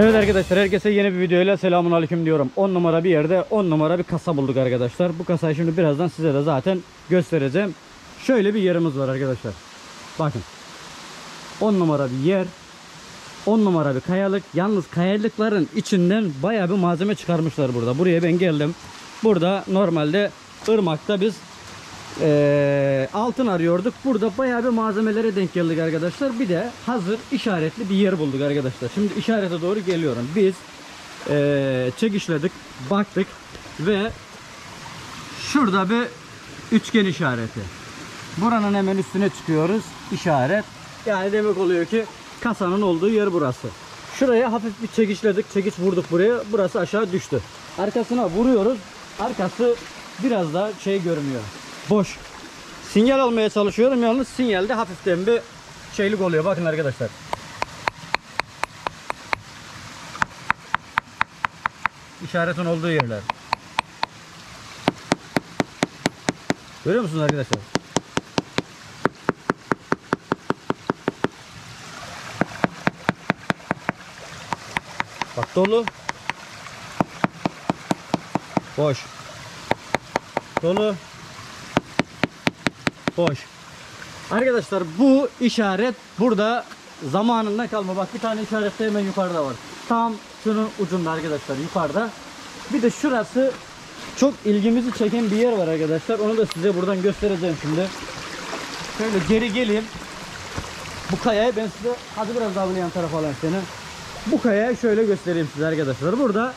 Evet arkadaşlar herkese yeni bir videoyla selamun aleyküm diyorum. 10 numara bir yerde 10 numara bir kasa bulduk arkadaşlar. Bu kasayı şimdi birazdan size de zaten göstereceğim. Şöyle bir yerimiz var arkadaşlar. Bakın. 10 numara bir yer. 10 numara bir kayalık. Yalnız kayalıkların içinden bayağı bir malzeme çıkarmışlar burada. Buraya ben geldim. Burada normalde ırmakta biz eee, altın arıyorduk. Burada bayağı bir malzemelere denk geldik arkadaşlar. Bir de hazır işaretli bir yer bulduk arkadaşlar. Şimdi işarete doğru geliyorum. Biz eee çekişledik, baktık ve şurada bir üçgen işareti. Buranın hemen üstüne çıkıyoruz. İşaret. Yani demek oluyor ki kasanın olduğu yer burası. Şuraya hafif bir çekişledik. Çekiç vurduk buraya. Burası aşağı düştü. Arkasına vuruyoruz. Arkası biraz daha şey görünüyor. Boş. Sinyal almaya çalışıyorum. Yalnız sinyalde hafiften bir şeylik oluyor. Bakın arkadaşlar. İşaretin olduğu yerler. Görüyor musunuz arkadaşlar? Bak dolu. Boş. Dolu. Boş. Arkadaşlar bu işaret burada zamanından kalma. Bak bir tane işaret de hemen yukarıda var. Tam şunun ucunda arkadaşlar yukarıda. Bir de şurası çok ilgimizi çeken bir yer var arkadaşlar. Onu da size buradan göstereceğim şimdi. Şöyle geri geleyim. Bu kayayı ben size hadi biraz daha böyle yan tarafa alayım seni. Bu kayayı şöyle göstereyim size arkadaşlar. Burada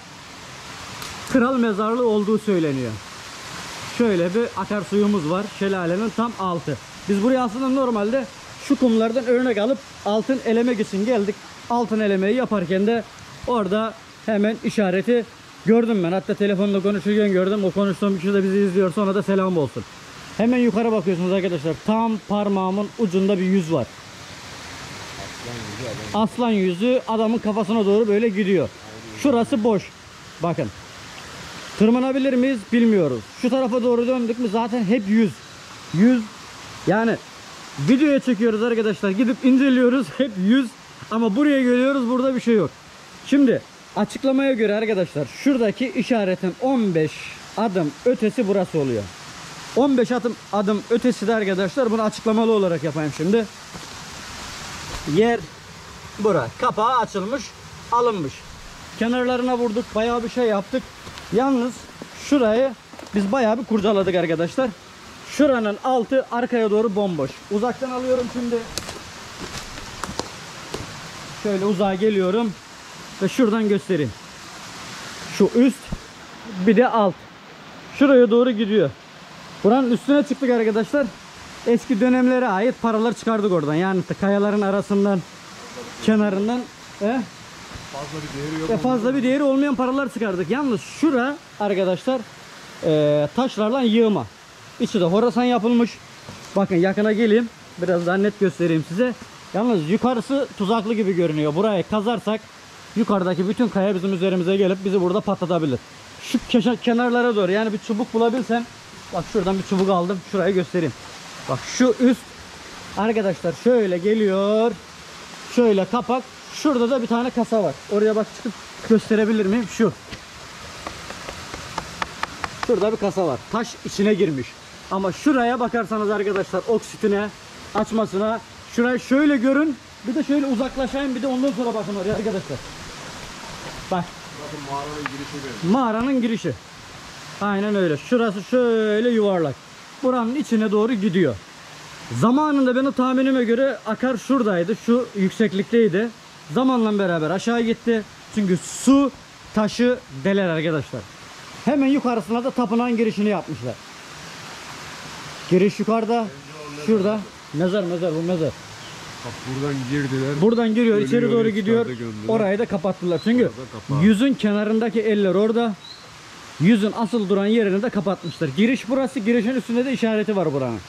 kral mezarlığı olduğu söyleniyor. Şöyle bir akarsuyumuz var. Şelalenin tam altı. Biz buraya aslında normalde şu kumlardan örnek alıp altın elemek için geldik. Altın elemeyi yaparken de orada hemen işareti gördüm ben. Hatta telefonda konuşurken gördüm. O konuştuğum kişi de bizi izliyorsa ona da selam olsun. Hemen yukarı bakıyorsunuz arkadaşlar. Tam parmağımın ucunda bir yüz var. Aslan yüzü adamın kafasına doğru böyle gidiyor. Şurası boş. Bakın. Tırmanabilir miyiz bilmiyoruz. Şu tarafa doğru döndük mü zaten hep yüz. Yüz. Yani videoya çekiyoruz arkadaşlar. Gidip inceliyoruz hep yüz. Ama buraya geliyoruz burada bir şey yok. Şimdi açıklamaya göre arkadaşlar şuradaki işaretin 15 adım ötesi burası oluyor. 15 adım adım ötesi de arkadaşlar bunu açıklamalı olarak yapayım şimdi. Yer bura. Kapağı açılmış, alınmış. Kenarlarına vurduk, bayağı bir şey yaptık. Yalnız şurayı biz bayağı bir kurcaladık arkadaşlar. Şuranın altı arkaya doğru bomboş. Uzaktan alıyorum şimdi. Şöyle uzağa geliyorum ve şuradan göstereyim. Şu üst bir de alt. Şuraya doğru gidiyor. Buranın üstüne çıktık arkadaşlar. Eski dönemlere ait paralar çıkardık oradan. Yani kayaların arasından, kenarından. E? Fazla bir değeri yok. Ve fazla bir değeri olmayan paralar çıkardık. Yalnız şura arkadaşlar e, taşlarla yığma. İçi de horasan yapılmış. Bakın yakına geleyim. Biraz daha net göstereyim size. Yalnız yukarısı tuzaklı gibi görünüyor. Burayı kazarsak yukarıdaki bütün kaya bizim üzerimize gelip bizi burada patlatabilir. Şu kenarlara doğru yani bir çubuk bulabilsem bak şuradan bir çubuk aldım. Şurayı göstereyim. Bak şu üst arkadaşlar şöyle geliyor. Şöyle kapak. Şurada da bir tane kasa var. Oraya bak çıkıp gösterebilir miyim? Şu. Şurada bir kasa var. Taş içine girmiş. Ama şuraya bakarsanız arkadaşlar oksitine, açmasına şurayı şöyle görün. Bir de şöyle uzaklaşayım bir de ondan sonra bakın oraya arkadaşlar. Bak mağaranın girişi mağaranın girişi. Aynen öyle. Şurası şöyle yuvarlak. Buranın içine doğru gidiyor. Zamanında benim tahminime göre akar şuradaydı. Şu yükseklikteydi. Zamanla beraber aşağı gitti. Çünkü su taşı deler arkadaşlar. Hemen yukarısına da tapınağın girişini yapmışlar. Giriş yukarıda. Şurada. Mezar mezar bu mezar. Bak buradan girdiler. Buradan giriyor Ölüyor, içeri doğru gidiyor. Orayı da kapattılar. Çünkü yüzün kenarındaki eller orada. Yüzün asıl duran yerini de kapatmışlar. Giriş burası. Girişin üstünde de işareti var buranın.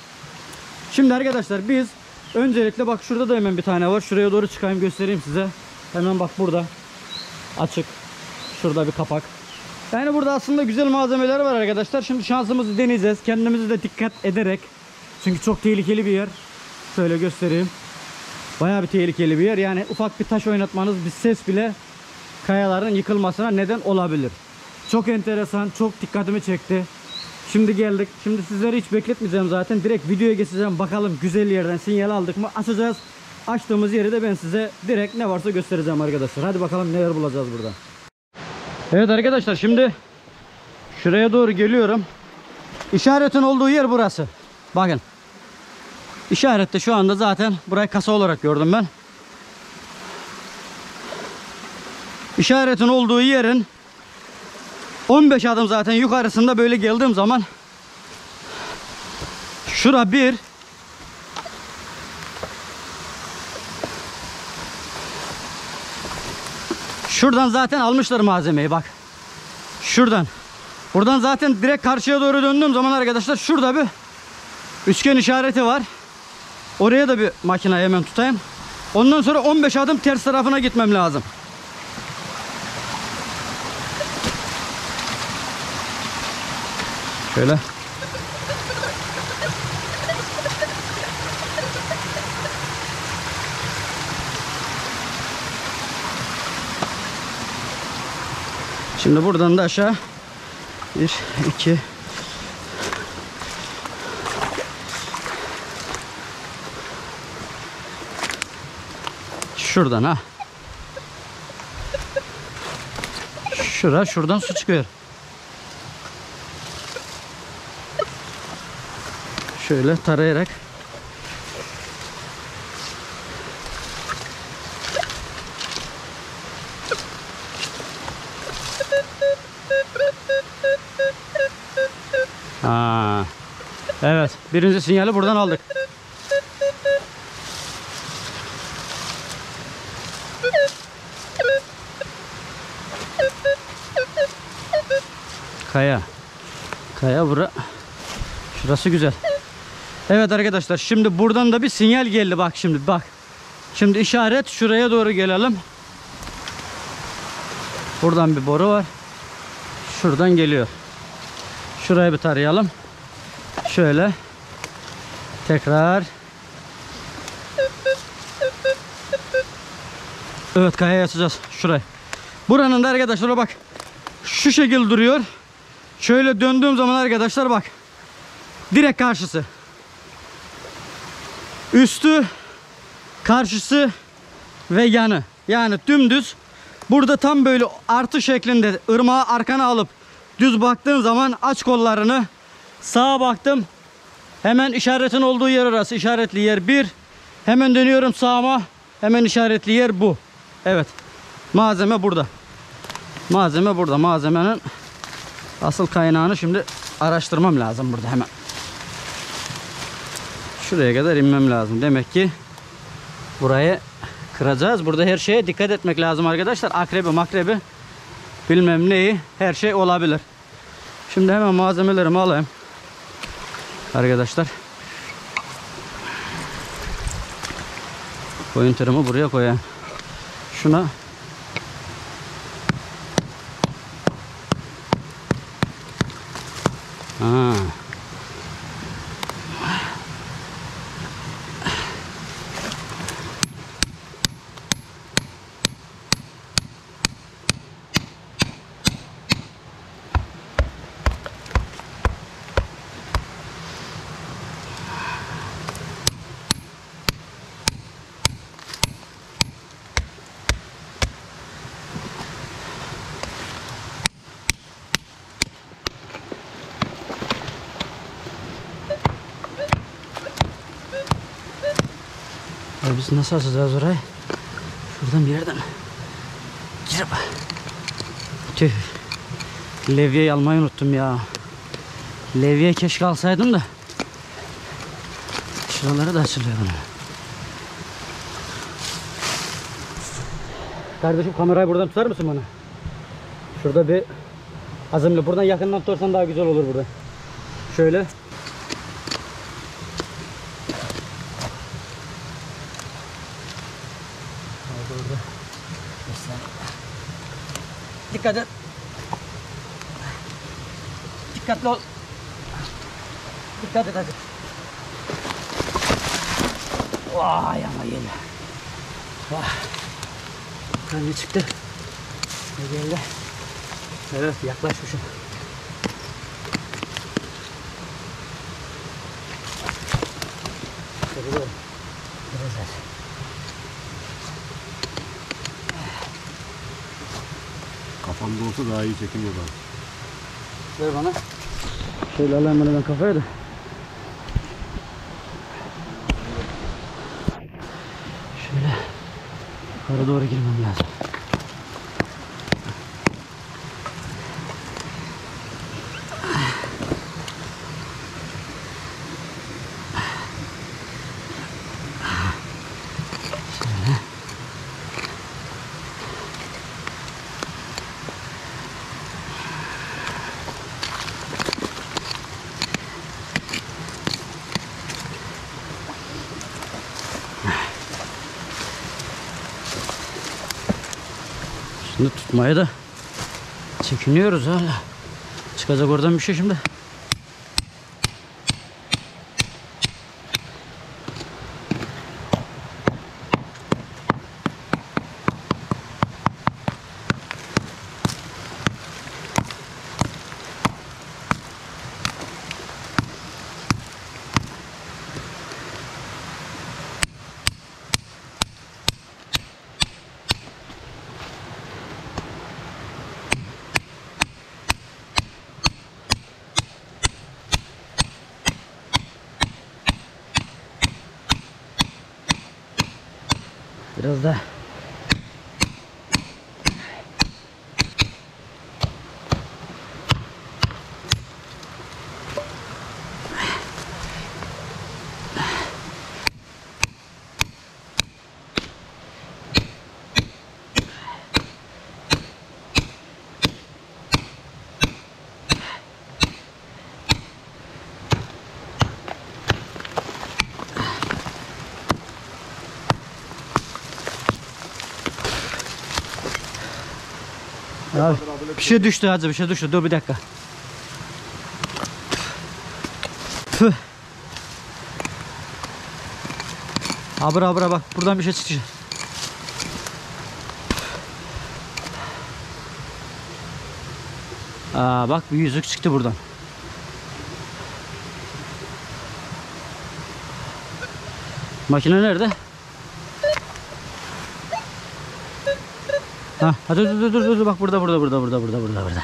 Şimdi arkadaşlar biz öncelikle bak şurada da hemen bir tane var. Şuraya doğru çıkayım göstereyim size. Hemen bak burada. Açık. Şurada bir kapak. Yani burada aslında güzel malzemeler var arkadaşlar. Şimdi şansımızı deneyeceğiz. Kendimizi de dikkat ederek. Çünkü çok tehlikeli bir yer. Şöyle göstereyim. Bayağı bir tehlikeli bir yer. Yani ufak bir taş oynatmanız, bir ses bile kayaların yıkılmasına neden olabilir. Çok enteresan, çok dikkatimi çekti. Şimdi geldik. Şimdi sizleri hiç bekletmeyeceğim zaten. Direkt videoya geçeceğim. Bakalım güzel yerden sinyal aldık mı açacağız. Açtığımız yeri de ben size direkt ne varsa göstereceğim arkadaşlar. Hadi bakalım neler bulacağız burada. Evet arkadaşlar şimdi şuraya doğru geliyorum. İşaretin olduğu yer burası. Bakın. İşarette şu anda zaten burayı kasa olarak gördüm ben. İşaretin olduğu yerin 15 adım zaten yukarısında böyle geldiğim zaman şura bir Şuradan zaten almışlar malzemeyi bak. Şuradan. Buradan zaten direkt karşıya doğru döndüğüm zaman arkadaşlar şurada bir üçgen işareti var. Oraya da bir makineyi hemen tutayım. Ondan sonra 15 adım ters tarafına gitmem lazım. Şöyle. Şimdi buradan da aşağı 1 2 Şuradan ha. Şura şuradan su çıkıyor. Şöyle tarayarak Ha. Evet, birinci sinyali buradan aldık. Kaya. Kaya bura. Şurası güzel. Evet arkadaşlar şimdi buradan da bir sinyal geldi bak şimdi bak. Şimdi işaret şuraya doğru gelelim. Buradan bir boru var. Şuradan geliyor. Şurayı bir tarayalım. Şöyle. Tekrar. Evet kayaya açacağız. Şurayı. Buranın da arkadaşlar bak. Şu şekil duruyor. Şöyle döndüğüm zaman arkadaşlar bak. Direkt karşısı. Üstü, karşısı ve yanı. Yani dümdüz. Burada tam böyle artı şeklinde ırmağı arkana alıp düz baktığın zaman aç kollarını sağa baktım. Hemen işaretin olduğu yer orası. işaretli yer 1. Hemen dönüyorum sağıma. Hemen işaretli yer bu. Evet. Malzeme burada. Malzeme burada. Malzemenin asıl kaynağını şimdi araştırmam lazım burada hemen. Şuraya kadar inmem lazım. Demek ki burayı kıracağız. Burada her şeye dikkat etmek lazım arkadaşlar. Akrebi makrebi bilmem neyi her şey olabilir. Şimdi hemen malzemelerimi alayım. Arkadaşlar. Pointerımı buraya koyayım. Şuna Ha. Ya biz nasıl açacağız orayı? Şuradan bir yerden. Girip. Tüh. Levyeyi almayı unuttum ya. Levye keşke alsaydım da. Şuraları da açılıyor bunun. Kardeşim kamerayı buradan tutar mısın bana? Şurada bir azimli. Buradan yakından tutarsan daha güzel olur burada. Şöyle. Dikkat et. Dikkatli ol. Dikkat et hadi. Vay ama yeni. Vay. Ne çıktı? Ne geldi? Evet yaklaşmışım. Kafamda olsa daha iyi çekim yapar. Ver bana. Şöyle alayım ben kafaya da. Şöyle yukarı doğru girmem lazım. Tutmaya da çekiniyoruz hala. Çıkacak oradan bir şey şimdi. Biraz da Abi, bir şey düştü hacı bir şey düştü. Dur bir dakika. Tüh. Abra abra bak buradan bir şey çıkacak. Aa bak bir yüzük çıktı buradan. Makine nerede? Ha, hadi dur dur dur dur bak burada burada burada burada burada burada burada.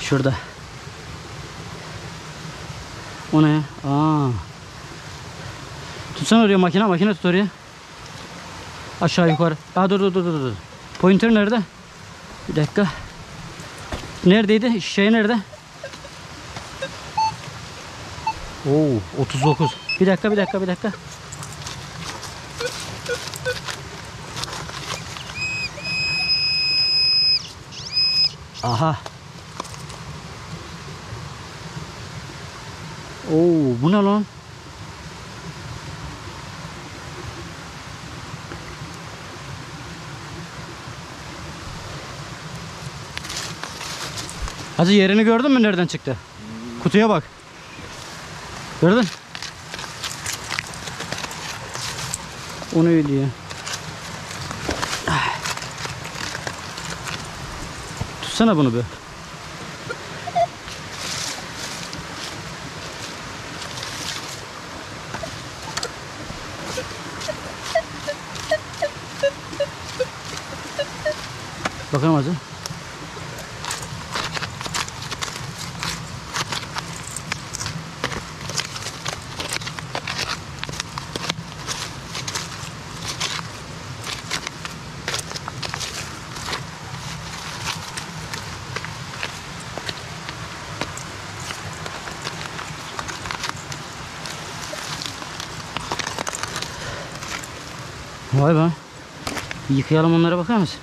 Şurada. O ne? Aa. Tutsana oraya makine makine tut oraya. Aşağı yukarı. Aa dur dur dur dur dur. Pointer nerede? Bir dakika. Neredeydi? Şey nerede? Oo 39. Bir dakika bir dakika bir dakika. Aha. Oo bu ne lan? Hacı yerini gördün mü nereden çıktı? Kutuya bak. Gördün? O neydi ya? Tutsana bunu bir. Bakalım hacı. Vay be. Yıkayalım onlara bakar mısın?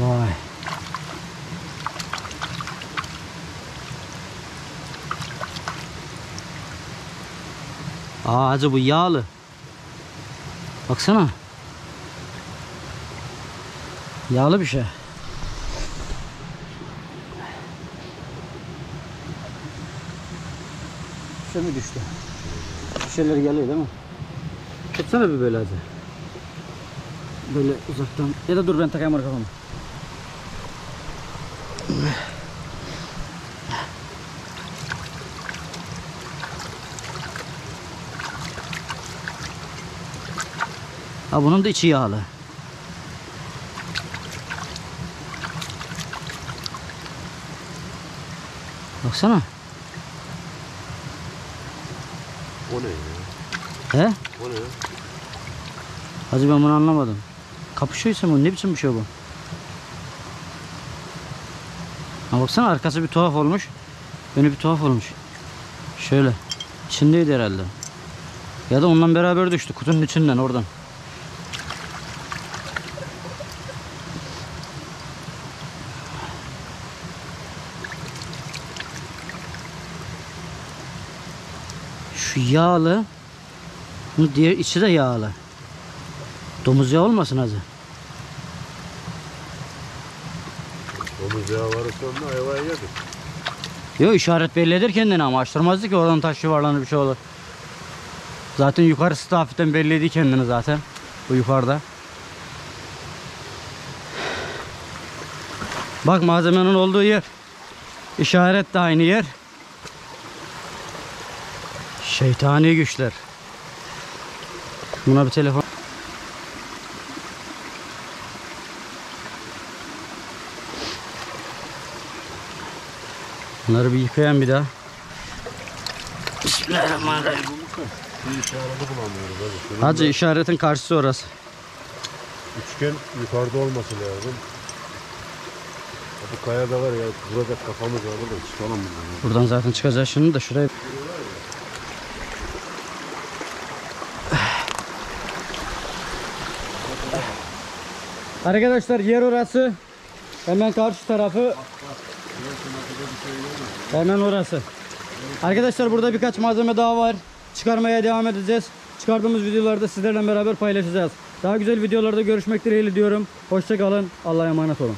Vay. Aa hacı bu yağlı. Baksana. Yağlı bir şey. Şu mu düştü? şeyler geliyor değil mi? Tutsana bir böyle hadi. Böyle uzaktan. Ya da dur ben takayım arka kafamı. Ha bunun da içi yağlı. Baksana. O ne ya? He? O ne? Hacı ben bunu anlamadım. Kapışıyorsa bu ne biçim bir şey bu? Ha baksana arkası bir tuhaf olmuş. Önü bir tuhaf olmuş. Şöyle. İçindeydi herhalde. Ya da ondan beraber düştü. Kutunun içinden oradan. Şu yağlı. Bu diğer içi de yağlı. Domuz yağı olmasın hacı. Domuz yağı varsa onunla ayvayı yedik. Yok işaret belli eder kendini ama açtırmazdı ki oradan taş yuvarlanır bir şey olur. Zaten yukarısı da hafiften belliydi kendini zaten. Bu yukarıda. Bak malzemenin olduğu yer. İşaret de aynı yer. Şeytani güçler. Buna bir telefon. Bunları bir yıkayan bir daha. Bismillahirrahmanirrahim. Bir işareti bulamıyoruz hadi. Şunun Hacı da işaretin karşısı orası. Üçgen yukarıda olması lazım. Bu kaya da var ya vuracak kafamız da çıkalım buradan. Buradan zaten çıkacağız şimdi de şuraya. Arkadaşlar yer orası. Hemen karşı tarafı. Hemen orası. Arkadaşlar burada birkaç malzeme daha var. Çıkarmaya devam edeceğiz. Çıkardığımız videolarda sizlerle beraber paylaşacağız. Daha güzel videolarda görüşmek dileğiyle diyorum. Hoşçakalın. Allah'a emanet olun.